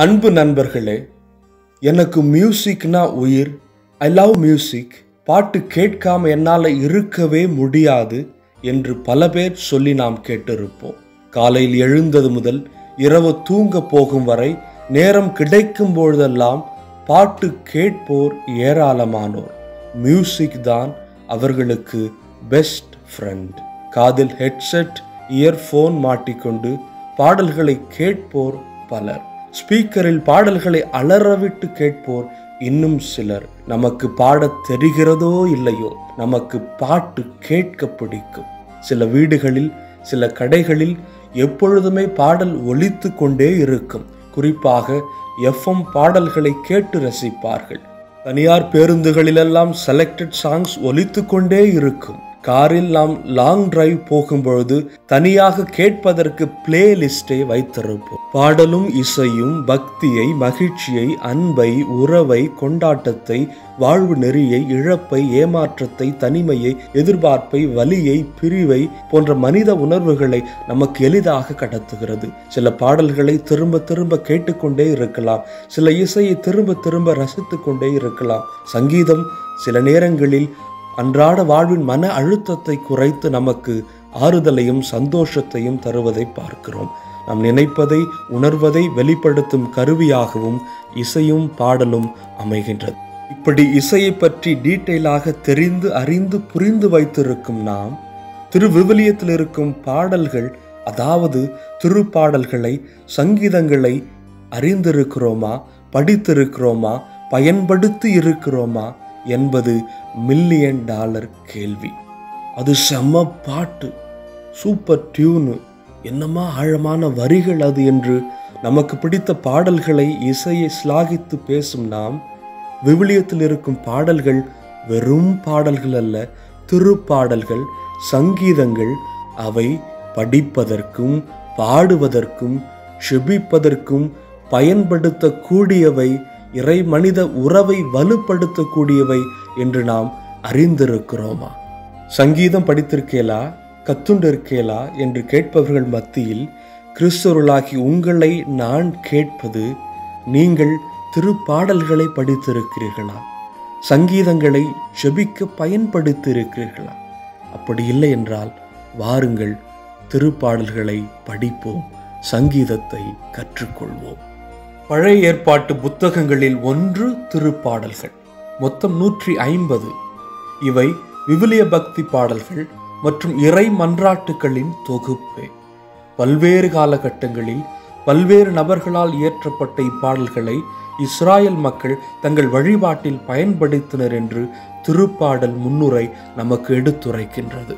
அன்பு நண்பர்களே எனக்கு மியூசிக்னா உயிர். ஐ லவ் மியூசிக் பாட்டு கேட்காம என்னால் இருக்கவே முடியாது என்று பல பேர் சொல்லி நாம் கேட்டிருப்போம். காலையில் எழுந்தது முதல் இரவு தூங்க போகும் வரை நேரம் கிடைக்கும் பொழுதெல்லாம் பாட்டு கேட்போர் ஏராளமானோர். மியூசிக் தான் அவர்களுக்கு பெஸ்ட் ஃப்ரெண்ட் காதில் ஹெட்செட் இயர்ஃபோன் மாட்டிக்கொண்டு பாடல்களை கேட்போர் பலர். ஸ்பீக்கரில் பாடல்களை அலறவிட்டு கேட்போர் இன்னும் சிலர். நமக்கு பாடத் தெரிகிறதோ இல்லையோ நமக்கு பாட்டு கேட்க பிடிக்கும். சில வீடுகளில் சில கடைகளில் எப்பொழுதுமே பாடல் ஒலித்து கொண்டே இருக்கும். குறிப்பாக எஃப்எம் பாடல்களை கேட்டு ரசிப்பார்கள். தனியார் பேருந்துகளிலெல்லாம் செலக்டட் சாங்ஸ் ஒலித்து கொண்டே இருக்கும். காரில் நாம் லாங் டிரைவ் போகும்பொழுது தனியாக கேட்பதற்கு பிளேலிஸ்டை வைத்திருப்போம். பாடலும் இசையும் பக்தியை மகிழ்ச்சியை அன்பை உறவை கொண்டாட்டத்தை வாழ்வு நெறியை இழப்பை ஏமாற்றத்தை தனிமையை எதிர்பார்ப்பை வலியை பிரிவை போன்ற மனித உணர்வுகளை நமக்கு எளிதாக கடத்துகிறது. சில பாடல்களை திரும்ப திரும்ப கேட்டுக்கொண்டே இருக்கலாம். சில இசையை திரும்ப திரும்ப ரசித்து கொண்டே இருக்கலாம். சங்கீதம் சில நேரங்களில் அன்றாட வாழ்வின் மன அழுத்தத்தை குறைத்து நமக்கு ஆறுதலையும் சந்தோஷத்தையும் தருவதை பார்க்கிறோம். நாம் நினைப்பதை உணர்வதை வெளிப்படுத்தும் கருவியாகவும் இசையும் பாடலும் அமைகின்றது. இப்படி இசையை பற்றி டீட்டெயிலாக தெரிந்து அறிந்து புரிந்து வைத்திருக்கும் நாம் திருவிவிலியத்தில் இருக்கும் பாடல்கள் அதாவது திருப்பாடல்களை சங்கீதங்களை அறிந்திருக்கிறோமா படித்திருக்கிறோமா பயன்படுத்தி இருக்கிறோமா என்பது மில்லியன் டாலர் கேள்வி. அது செம்ம பாட்டு சூப்பர் டியூனு என்னமா ஆழமான வரிகள் அது என்று நமக்கு பிடித்த பாடல்களை இசையை சிலாகித்து பேசும் நாம் விவிலியத்தில் இருக்கும் பாடல்கள் வெறும் பாடல்கள் அல்ல திருப்பாடல்கள் சங்கீதங்கள் அவை படிப்பதற்கும் பாடுவதற்கும் செபிப்பதற்கும் பயன்படுத்தக்கூடியவை இறை மனித உறவை வலுப்படுத்தக்கூடியவை என்று நாம் அறிந்திருக்கிறோமா? சங்கீதம் படித்திருக்கேலா கத்துண்டிருக்கேலா என்று கேட்பவர்கள் மத்தியில் கிறிஸ்தவர்களாகி உங்களை நான் கேட்பது நீங்கள் திருப்பாடல்களை படித்திருக்கிறீர்களா? சங்கீதங்களை செபிக்க பயன்படுத்தியிருக்கிறீர்களா? அப்படி இல்லை என்றால் வாருங்கள் திருப்பாடல்களை படிப்போம் சங்கீதத்தை கற்றுக்கொள்வோம். பழைய ஏற்பாட்டு புத்தகங்களில் ஒன்று திருப்பாடல்கள். மொத்தம் நூற்றி ஐம்பது. இவை விவிலிய பக்தி பாடல்கள் மற்றும் இறை மன்றாட்டுகளின் தொகுப்பு. பல்வேறு காலகட்டங்களில் பல்வேறு நபர்களால் இயற்றப்பட்ட இப்பாடல்களை இஸ்ராயல் மக்கள் தங்கள் வழிபாட்டில் பயன்படுத்தினர் என்று திருப்பாடல் முன்னுரை நமக்கு எடுத்துரைக்கின்றது.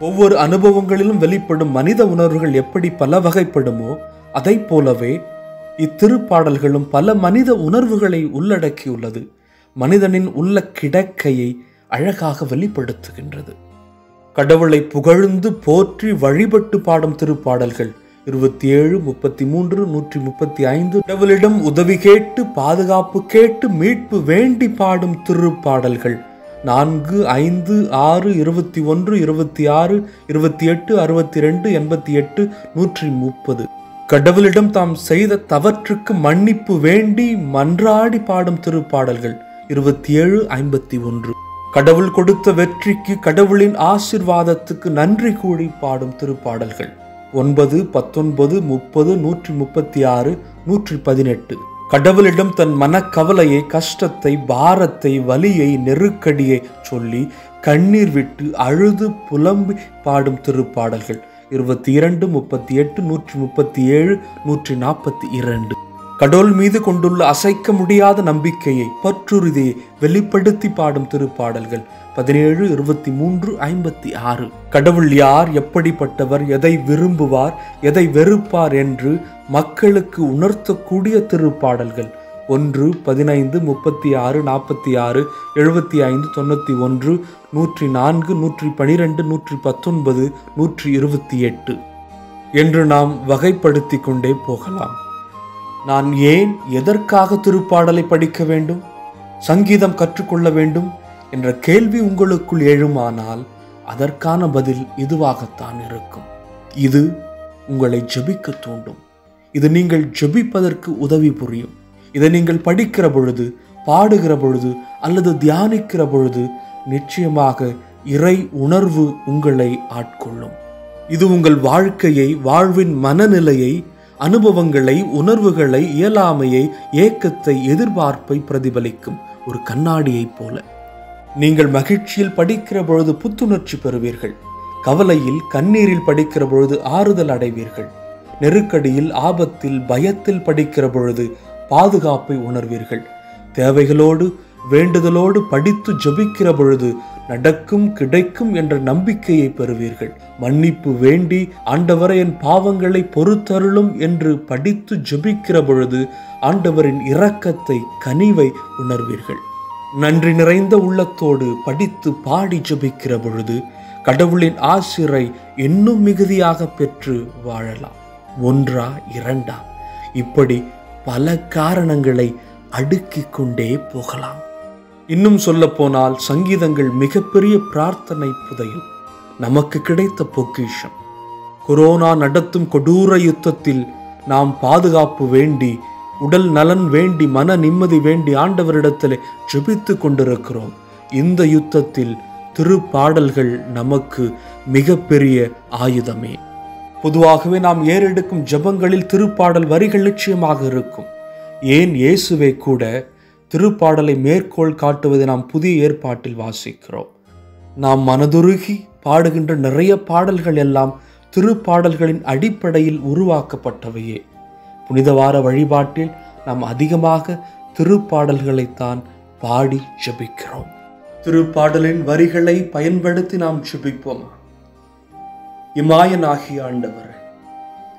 ஒவ்வொரு அனுபவங்களிலும் வெளிப்படும் மனித உணர்வுகள் எப்படி பல வகைப்படுமோ அதை போலவே இத்திருப்பாடல்களும் பல மனித உணர்வுகளை உள்ளடக்கியுள்ளது. மனிதனின் உள்ள கிடக்கையை அழகாக வெளிப்படுத்துகின்றது. கடவுளை புகழ்ந்து போற்றி வழிபட்டு பாடும் திருப்பாடல்கள் இருபத்தி ஏழு முப்பத்தி மூன்று நூற்றி முப்பத்தி ஐந்து கடவுளிடம் உதவி கேட்டு பாதுகாப்பு கேட்டு மீட்பு வேண்டி பாடும் திருப்பாடல்கள் நான்கு ஐந்து ஆறு இருபத்தி ஒன்று இருபத்தி ஆறு இருபத்தி எட்டு அறுபத்தி ரெண்டு எண்பத்தி எட்டு நூற்றி முப்பது. கடவுளிடம் தாம் செய்த தவற்றுக்கு மன்னிப்பு வேண்டி மன்றாடி பாடும் திருப்பாடல்கள். இருபத்தி ஏழு ஐம்பத்தி ஒன்று கடவுள் கொடுத்த வெற்றிக்கு கடவுளின் ஆசிர்வாதத்துக்கு நன்றி கூடி பாடும் திருப்பாடல்கள். ஒன்பது பத்தொன்பது முப்பது நூற்றி முப்பத்தி ஆறு நூற்றி பதினெட்டு. கடவுளிடம் தன் மனக்கவலையை கஷ்டத்தை பாரத்தை வலியை நெருக்கடியை சொல்லி கண்ணீர் விட்டு அழுது புலம்பி பாடும் திருப்பாடல்கள். இருபத்தி இரண்டு முப்பத்தி எட்டு நூற்றி முப்பத்தி ஏழு நூற்றி நாற்பத்தி இரண்டு கடவுள் மீது கொண்டுள்ள அசைக்க முடியாத நம்பிக்கையை பற்றுறுதியை வெளிப்படுத்தி பாடும் திருப்பாடல்கள். பதினேழு இருபத்தி மூன்று ஐம்பத்தி ஆறு கடவுள் யார் எப்படிப்பட்டவர் எதை விரும்புவார் எதை வெறுப்பார் என்று மக்களுக்கு உணர்த்தக்கூடிய திருப்பாடல்கள். ஒன்று பதினைந்து முப்பத்தி ஆறு நாற்பத்தி ஆறு எழுபத்தி ஐந்து தொண்ணூற்றி ஒன்று நூற்றி நான்கு நூற்றி பனிரெண்டு நூற்றி பத்தொன்பது நூற்றி இருபத்தி எட்டு என்று நாம் வகைப்படுத்தி கொண்டே போகலாம். நான் ஏன் எதற்காக திருப்பாடலை படிக்க வேண்டும்? சங்கீதம் கற்றுக்கொள்ள வேண்டும்? என்ற கேள்வி உங்களுக்குள் எழுமானால் அதற்கான பதில் இதுவாகத்தான் இருக்கும். இது உங்களை ஜெபிக்க தூண்டும். இது நீங்கள் ஜெபிப்பதற்கு உதவி புரியும். இதை நீங்கள் படிக்கிற பொழுது பாடுகிற பொழுது அல்லது தியானிக்கிற பொழுது நிச்சயமாக இறை உணர்வு உங்களை ஆட்கொள்ளும். இது உங்கள் வாழ்க்கையை வாழ்வின் மனநிலையை அனுபவங்களை உணர்வுகளை இயலாமையை ஏக்கத்தை எதிர்பார்ப்பை பிரதிபலிக்கும் ஒரு கண்ணாடியைப் போல. நீங்கள் மகிழ்ச்சியில் படிக்கிற பொழுது புத்துணர்ச்சி பெறுவீர்கள். கவலையில் கண்ணீரில் படிக்கிற பொழுது ஆறுதல் அடைவீர்கள். நெருக்கடியில் ஆபத்தில் பயத்தில் படிக்கிற பொழுது பாதுகாப்பை உணர்வீர்கள். தேவைகளோடு வேண்டுதலோடு படித்து ஜெபிக்கிற பொழுது நடக்கும் கிடைக்கும் என்ற நம்பிக்கையை பெறுவீர்கள். மன்னிப்பு வேண்டி ஆண்டவரை என் பாவங்களை பொறுத்தருளும் என்று படித்து ஜெபிக்கிற பொழுது ஆண்டவரின் இரக்கத்தை கனிவை உணர்வீர்கள். நன்றி நிறைந்த உள்ளத்தோடு படித்து பாடி ஜெபிக்கிற பொழுது கடவுளின் ஆசிரை இன்னும் மிகுதியாக பெற்று வாழலாம். ஒன்றா இரண்டா? இப்படி பல காரணங்களை அடுக்கிக் கொண்டே போகலாம். இன்னும் சொல்லப்போனால் சங்கீதங்கள் மிகப்பெரிய பிரார்த்தனை புதையல் நமக்கு கிடைத்த பொக்கிஷம். கொரோனா நடத்தும் கொடூர யுத்தத்தில் நாம் பாதுகாப்பு வேண்டி உடல் நலன் வேண்டி மன நிம்மதி வேண்டி ஆண்டவரிடத்தில் ஜெபித்து கொண்டிருக்கிறோம். இந்த யுத்தத்தில் திருப்பாடல்கள் நமக்கு மிகப்பெரிய ஆயுதமே. பொதுவாகவே நாம் ஏறெடுக்கும் ஜெபங்களில் திருப்பாடல் வரிகள் நிச்சயமாக இருக்கும். ஏன் இயேசுவை கூட திருப்பாடலை மேற்கோள் காட்டுவதை நாம் புதிய ஏற்பாட்டில் வாசிக்கிறோம். நாம் மனதுருகி பாடுகின்ற நிறைய பாடல்கள் எல்லாம் திருப்பாடல்களின் அடிப்படையில் உருவாக்கப்பட்டவையே. புனிதவார வழிபாட்டில் நாம் அதிகமாக திருப்பாடல்களைத்தான் பாடி ஜபிக்கிறோம். திருப்பாடலின் வரிகளை பயன்படுத்தி நாம் ஜபிப்போம். இமாயனாகிய ஆண்டவர்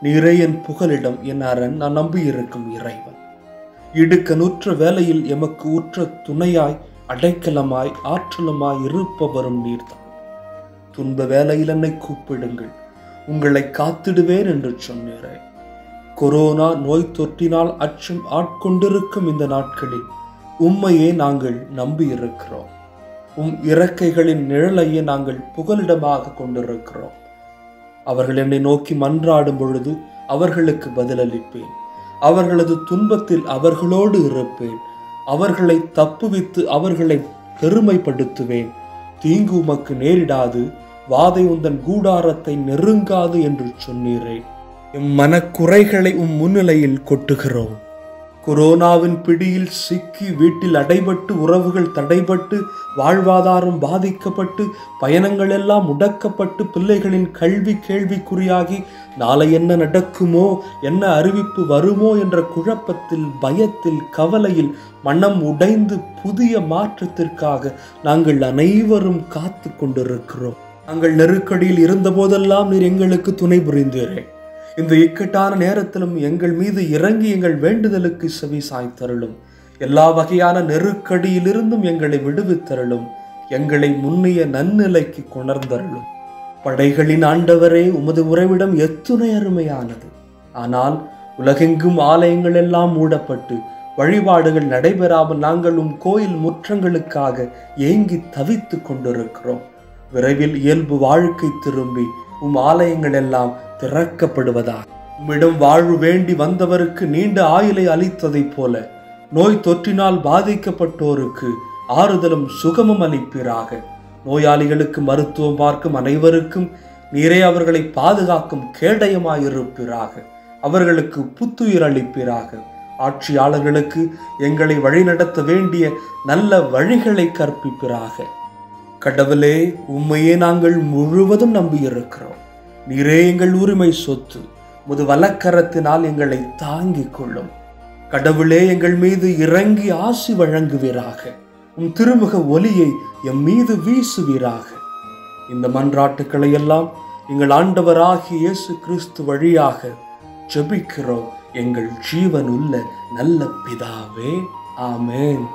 நீரே என் புகலிடம் என் அரண் நான் நம்பியிருக்கும் இறைவன். இடுக்கனுற்ற வேலையில் எமக்கு உற்ற துணையாய் அடைக்கலமாய் ஆற்றலுமாய் இருப்பவரும் நீர்தான். துன்ப வேலையில் என்னை கூப்பிடுங்கள் உங்களை காத்திடுவேன் என்று சொன்னீரே. கொரோனா நோய் தொற்றினால் அச்சம் ஆட்கொண்டிருக்கும் இந்த நாட்களில் உம்மையே நாங்கள் நம்பியிருக்கிறோம். உம் இறக்கைகளின் நிழலையே நாங்கள் புகலிடமாக கொண்டிருக்கிறோம். அவர்கள் என்னை நோக்கி மன்றாடும் பொழுது அவர்களுக்கு பதிலளிப்பேன். அவர்களது துன்பத்தில் அவர்களோடு இருப்பேன். அவர்களை தப்புவித்து அவர்களை பெருமைப்படுத்துவேன். தீங்கு உமக்கு நேரிடாது. வாதை உந்தன் கூடாரத்தை நெருங்காது என்று சொன்னீரே. எம் மனக்குறைகளை உம் முன்னிலையில் கொட்டுகிறோம். கொரோனாவின் பிடியில் சிக்கி வீட்டில் அடைபட்டு உறவுகள் தடைபட்டு வாழ்வாதாரம் பாதிக்கப்பட்டு பயணங்கள் எல்லாம் முடக்கப்பட்டு பிள்ளைகளின் கல்வி கேள்விக்குறியாகி நாளை என்ன நடக்குமோ என்ன அறிவிப்பு வருமோ என்ற குழப்பத்தில் பயத்தில் கவலையில் மனம் உடைந்து புதிய மாற்றத்திற்காக நாங்கள் அனைவரும் காத்து கொண்டிருக்கிறோம். நாங்கள் நெருக்கடியில் இருந்தபோதெல்லாம் நீர் எங்களுக்கு துணை புரிந்தீர்கள் இந்த இக்கட்டான நேரத்திலும் எங்கள் மீது இறங்கி எங்கள் வேண்டுதலுக்கு செவி சாய்த்தருளும். எல்லா வகையான நெருக்கடியிலிருந்தும் எங்களை விடுவித்தருளும். எங்களை முன்னிய நன்னிலைக்கு கொணர்ந்தருளும். படைகளின் ஆண்டவரே உமது உறைவிடம் எத்துணை அருமையானது. ஆனால் உலகெங்கும் ஆலயங்கள் எல்லாம் மூடப்பட்டு வழிபாடுகள் நடைபெறாமல் நாங்கள் உம் கோயில் முற்றங்களுக்காக ஏங்கி தவித்துக் கொண்டிருக்கிறோம். விரைவில் இயல்பு வாழ்க்கை திரும்பி உம் ஆலயங்கள் எல்லாம் திறக்கப்படுவதாக. உம்மிடம் வாழ்வு வேண்டி வந்தவருக்கு நீண்ட ஆயுளை அளித்ததைப் போல நோய் தொற்றினால் பாதிக்கப்பட்டோருக்கு ஆறுதலும் சுகமும் அளிப்பீராக. நோயாளிகளுக்கு மருத்துவம் பார்க்கும் அனைவருக்கும் நீரே அவர்களை பாதுகாக்கும் கேடயமாயிருப்பீராக. அவர்களுக்கு புத்துயிர் அளிப்பீராக. ஆட்சியாளர்களுக்கு எங்களை வழிநடத்த வேண்டிய நல்ல வழிகளை கற்பிப்பீராக. கடவுளே உண்மையே நாங்கள் முழுவதும் நம்பியிருக்கிறோம். நீரே எங்கள் உரிமை சொத்து. முது வலக்கரத்தினால் எங்களை தாங்கிக் கொள்ளும். கடவுளே எங்கள் மீது இறங்கி ஆசி வழங்குவீராக. உம் திருமுக ஒலியை எம் மீது வீசுவீராக. இந்த மன்றாட்டுக்களை எல்லாம் எங்கள் ஆண்டவராகிய இயேசு கிறிஸ்து வழியாக ஜெபிக்கிறோம். எங்கள் ஜீவனுள்ள நல்ல பிதாவே. ஆமேன்.